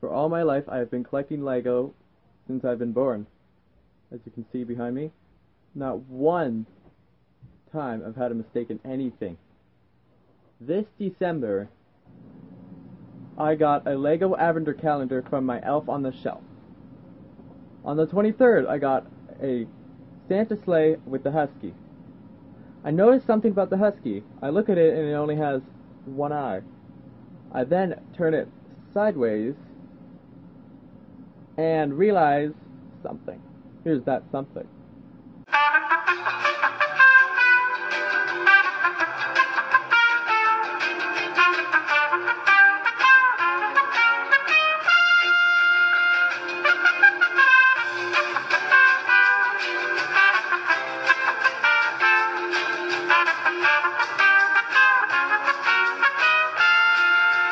For all my life, I have been collecting Lego since I've been born. As you can see behind me, not one time I've had a mistake in anything. This December, I got a Lego Avenger calendar from my Elf on the Shelf. On the 23rd, I got a Santa sleigh with the Husky. I noticed something about the Husky. I look at it and it only has one eye. I then turn it sideways and realize something. Here's that something.